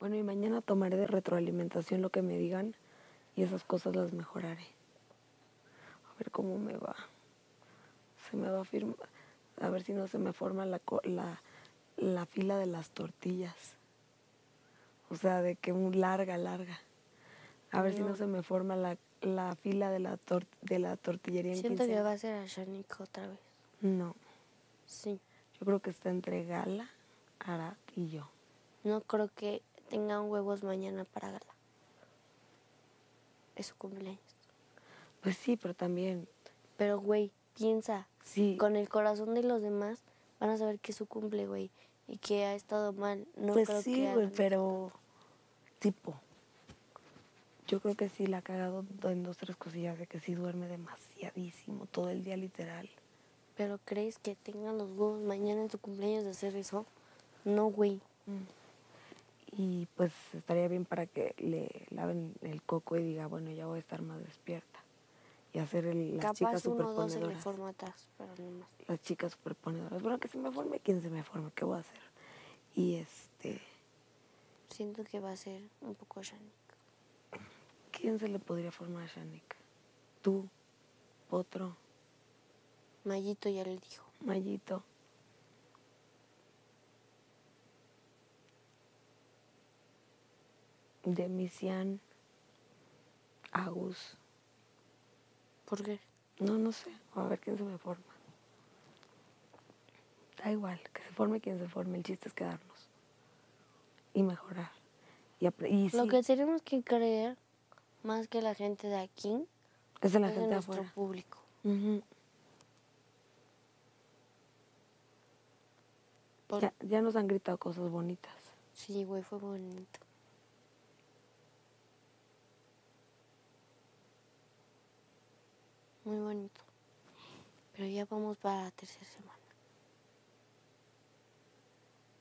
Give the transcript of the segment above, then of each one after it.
Bueno, y mañana tomaré de retroalimentación lo que me digan y esas cosas las mejoraré. A ver cómo me va. Se me va a firmar. A ver si no se me forma la, la, la fila de las tortillas. O sea, de que muy larga, larga. A ver si no se me forma la, la fila de la, de la tortillería en Siento que va a ser a Shanik otra vez. No. Sí. Yo creo que está entre Gala, Arad y yo. No creo que tengan huevos mañana para Gala. Es su cumpleaños. Pues sí, pero también. Pero, güey, piensa. Sí. Con el corazón de los demás van a saber que es su cumple, güey. Y que ha estado mal. No pues creo sí, güey, pero. Tipo. Yo creo que sí la ha cagado en dos, tres cosillas de que sí duerme demasiadísimo todo el día, literal. ¿Pero crees que tengan los huevos mañana en su cumpleaños de hacer eso? No, güey. Mm. Y pues estaría bien para que le laven el coco y diga, bueno, ya voy a estar más despierta. Y hacer el, las Capaz chicas uno o dos se le superponedoras. forma atrás, pero no más. Las chicas superponedoras. Bueno, que se me forme, ¿quién se me forme? ¿Qué voy a hacer? Y este... Siento que va a ser un poco Shanik. ¿Quién se le podría formar a Shanik? Tú, Potro, Mayito ya le dijo. Mayito. Demisian, Agus. ¿Por qué? No, no sé. A ver quién se me forma. Da igual, que se forme quien se forme. El chiste es quedarnos. Y mejorar. Y, Lo sí, que tenemos que creer, más que la gente de aquí, es de la es de gente nuestro afuera. público. Ya, ya nos han gritado cosas bonitas. Sí, güey, fue bonito. Muy bonito. Pero ya vamos para la tercera semana.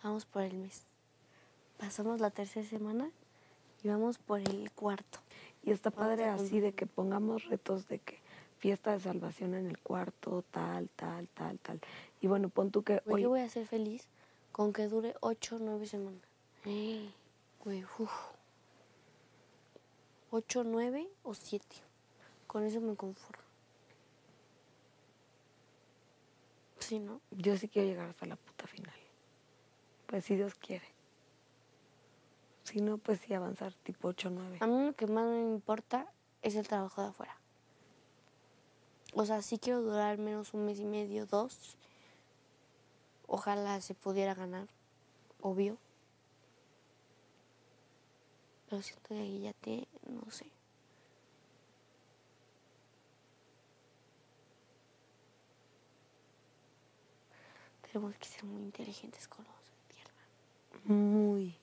Vamos por el mes. Pasamos la tercera semana y vamos por el cuarto. Y está padre así de que pongamos retos de que fiesta de salvación en el cuarto, tal, tal, tal, tal. Y bueno, pon tú que Güey, hoy yo voy a ser feliz con que dure ocho o nueve semanas. Güey, uff. Ocho, nueve o siete. Con eso me conformo. ¿No? yo sí quiero llegar hasta la puta final. Pues si Dios quiere. Si no, pues sí avanzar tipo 8 9. A mí lo que más me importa es el trabajo de afuera. O sea, sí quiero durar al menos un mes y medio, dos. Ojalá se pudiera ganar, obvio. Pero siento que ya te, no sé. Tenemos que ser muy inteligentes con los tierra. Muy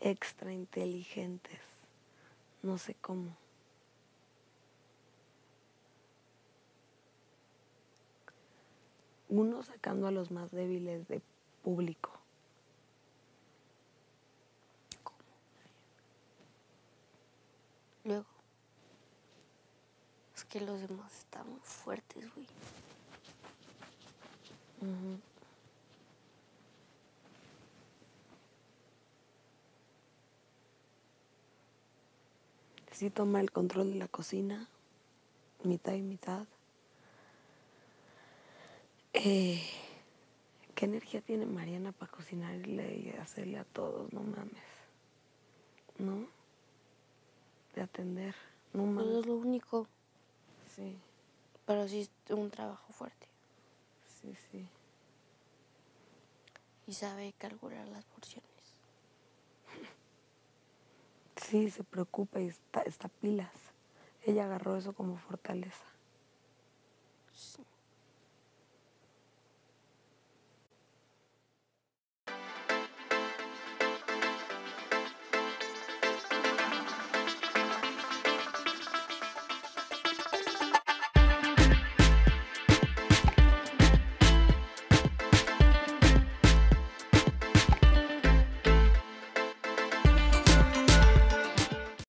extra inteligentes. No sé cómo. Uno sacando a los más débiles de público. Luego, es que los demás están muy fuertes, güey. Sí toma el control de la cocina, mitad y mitad. Eh, ¿Qué energía tiene Mariana para cocinarle y hacerle a todos? No mames. ¿No? De atender. No Pues es mames. lo único, Sí, pero sí es un trabajo fuerte. sí, sí. Y sabe calcular las porciones. Sí, se preocupa y está, pilas. Ella agarró eso como fortaleza. Sí.